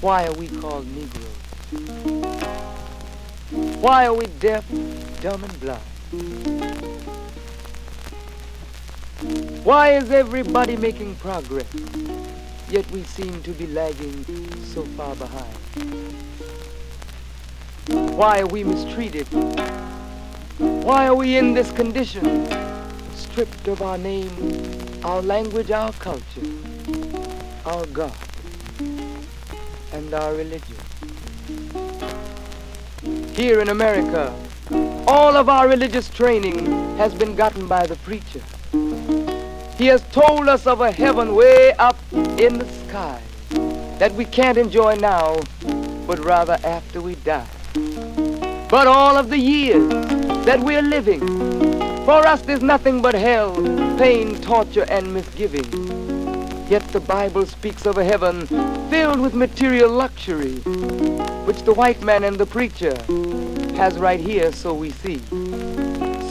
Why are we called Negroes? Why are we deaf, dumb, and blind? Why is everybody making progress, yet we seem to be lagging so far behind? Why are we mistreated? Why are we in this condition, stripped of our name, our language, our culture, our God, and our religion? Here in America, all of our religious training has been gotten by the preacher. He has told us of a heaven way up in the sky that we can't enjoy now, but rather after we die. But all of the years that we're living, for us there's nothing but hell, pain, torture, and misgiving. Yet the Bible speaks of a heaven filled with material luxury, which the white man and the preacher has right here so we see.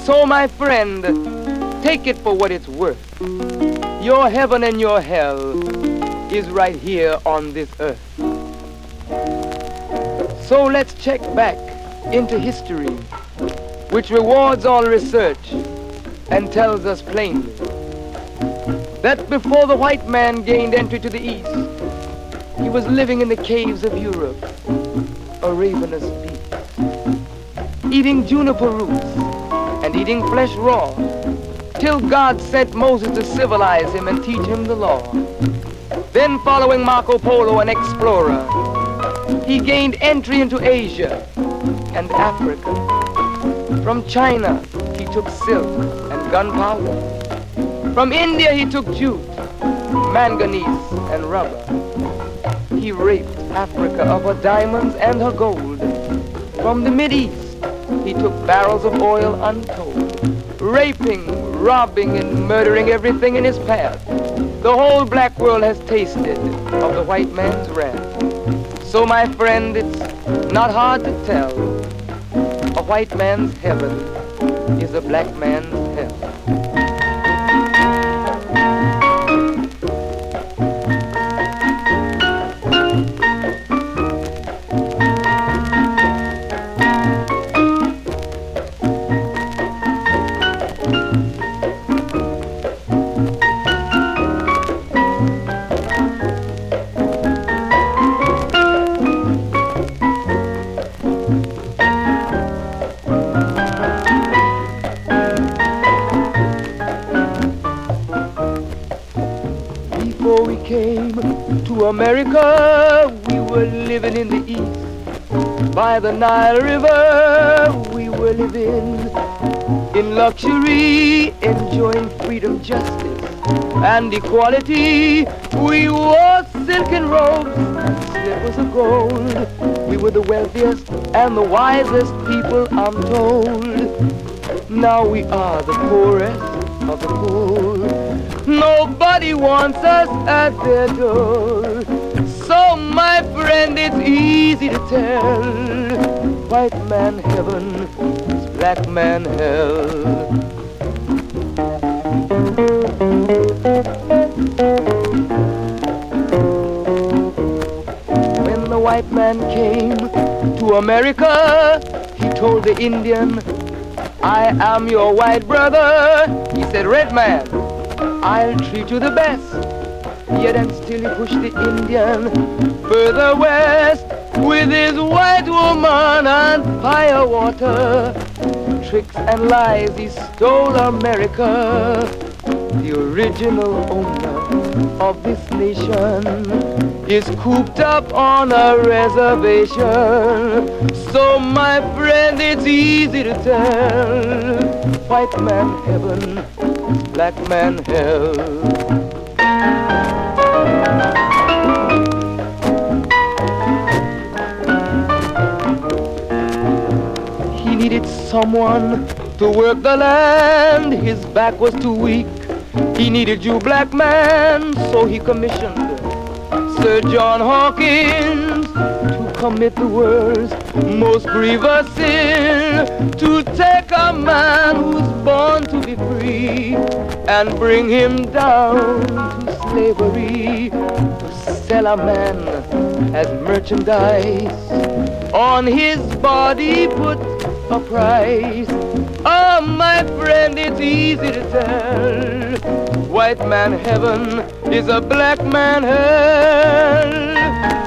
So my friend, take it for what it's worth. Your heaven and your hell is right here on this earth. So let's check back into history, which rewards all research and tells us plainly that before the white man gained entry to the east, he was living in the caves of Europe, a ravenous beast, eating juniper roots and eating flesh raw, till God sent Moses to civilize him and teach him the law. Then following Marco Polo, an explorer, he gained entry into Asia and Africa. From China, he took silk and gunpowder. From India, he took jute, manganese, and rubber. He raped Africa of her diamonds and her gold. From the Mideast, he took barrels of oil untold, raping, robbing, and murdering everything in his path. The whole black world has tasted of the white man's wrath. So, my friend, it's not hard to tell. A white man's heaven is a black man's hell. Before we came to America, we were living in the east. By the Nile River, we were living in luxury, enjoying freedom, justice, and equality. We wore silken robes slippers of gold. We were the wealthiest and the wisest people, I'm told. Now we are the poorest of the. Nobody wants us at their door. So, my friend, it's easy to tell. White man heaven is black man hell. When the white man came to America, he told the Indian, I am your white brother. He said, Red man, I'll treat you the best. Yet and still he pushed the Indian further west with his white woman and firewater. Tricks and lies, he stole America. The original owner of this nation is cooped up on a reservation. So, my friend, it's easy to tell. White man heaven, black man hell. He needed someone to work the land. His back was too weak. He needed you, black man, so he commissioned Sir John Hawkins to commit the world's most grievous sin. To take a man who's born to be free and bring him down to slavery. To sell a man as merchandise. On his body put a price. Oh, my friend, it's easy to tell. White man heaven is a black man hell.